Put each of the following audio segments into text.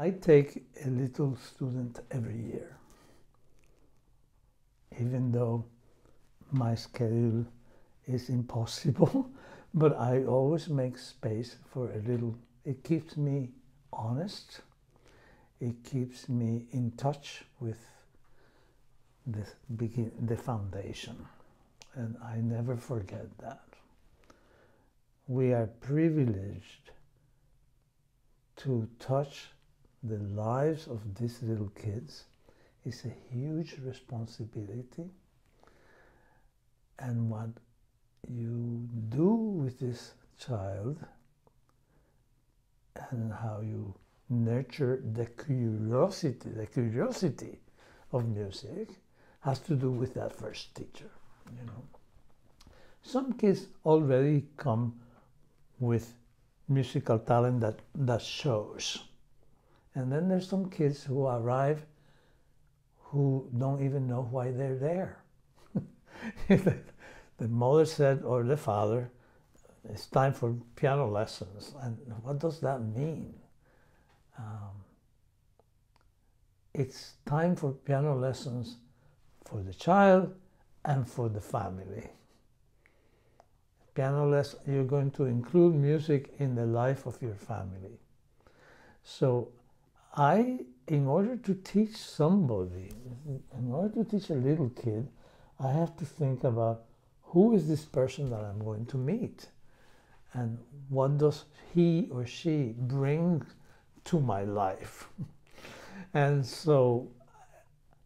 I take a little student every year, even though my schedule is impossible, but I always make space for a little. It keeps me honest. It keeps me in touch with the begin, the foundation, and I never forget that. We are privileged to touch the lives of these little kids is a huge responsibility. And what you do with this child and how you nurture the curiosity, the curiosity of music has to do with that first teacher, you know. Some kids already come with musical talent that, that shows. And then there's some kids who arrive who don't even know why they're there. the mother said, or the father, it's time for piano lessons. And what does that mean? Um, it's time for piano lessons for the child and for the family. Piano lessons, you're going to include music in the life of your family. So I, in order to teach somebody, in order to teach a little kid, I have to think about who is this person that I'm going to meet? And what does he or she bring to my life? and so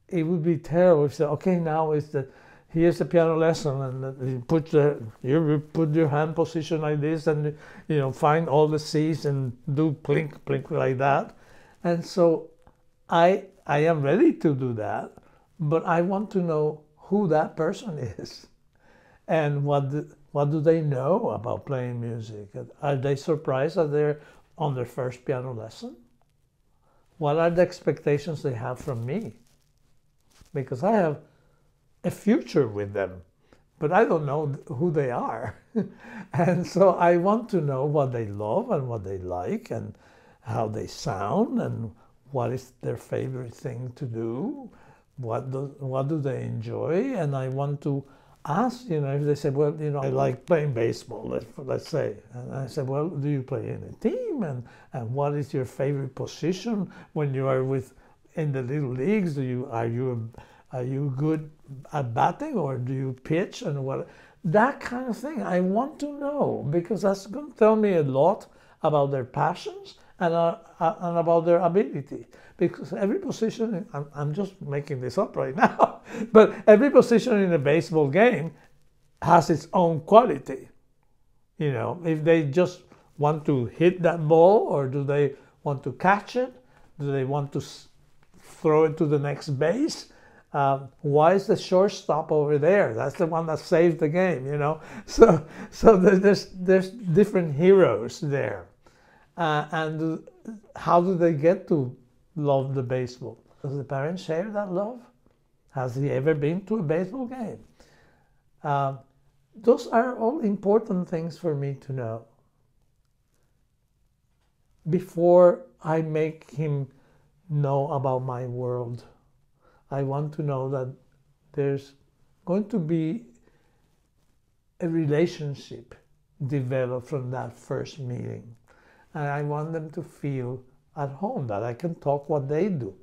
it would be terrible if you say, okay, now is the here's a piano lesson, and you put the you put your hand position like this, and you know find all the C's and do plink plink like that. And so I I am ready to do that, but I want to know who that person is, and what the, what do they know about playing music? Are they surprised that they're on their first piano lesson? What are the expectations they have from me? Because I have a future with them, but I don't know who they are. and so I want to know what they love and what they like and how they sound and what is their favorite thing to do, what do, what do they enjoy, and I want to ask, you know, if they say, well, you know, I like playing baseball, let's, let's say. And I said, well, do you play in a team? And, and what is your favorite position when you are with in the little leagues? Do you, are you, are you good at batting or do you pitch and what? That kind of thing. I want to know because that's going to tell me a lot about their passions and, uh, uh, and about their ability. Because every position, I'm, I'm just making this up right now, but every position in a baseball game has its own quality. You know, if they just want to hit that ball or do they want to catch it? Do they want to throw it to the next base? Um, why is the shortstop over there? That's the one that saved the game, you know. So, so there's there's different heroes there. Uh, and how do they get to love the baseball? Does the parents share that love? Has he ever been to a baseball game? Uh, those are all important things for me to know before I make him know about my world. I want to know that there's going to be a relationship developed from that first meeting and I want them to feel at home that I can talk what they do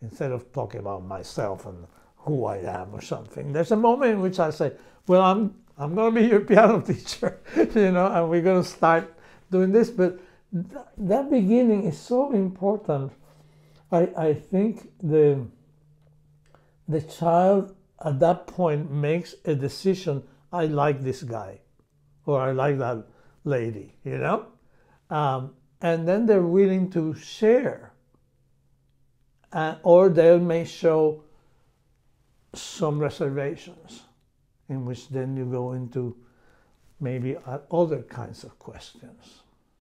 instead of talking about myself and who I am or something. There's a moment in which I say, "Well, I'm I'm going to be your piano teacher," you know, and we're going to start doing this. But th- that beginning is so important. I I think the the child at that point makes a decision. I like this guy, or I like that lady, you know um, and then they're willing to share. Uh, or they may show some reservations, in which then you go into maybe other kinds of questions.